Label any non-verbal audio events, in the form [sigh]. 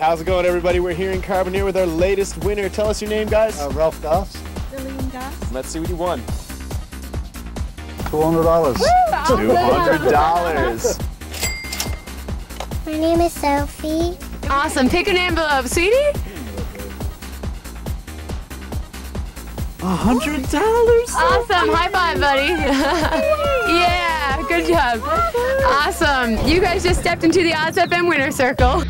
How's it going, everybody? We're here in Carbonear with our latest winner. Tell us your name, guys. Uh, Ralph Goss, Lillian Goss. Let's see what you won. two hundred dollars. Two hundred dollars. [laughs] My name is Sophie. Awesome. Pick an envelope, sweetie. A hundred dollars. Awesome. High five, buddy. [laughs] yeah, good job. Awesome. You guys just stepped into the OZFM winner circle.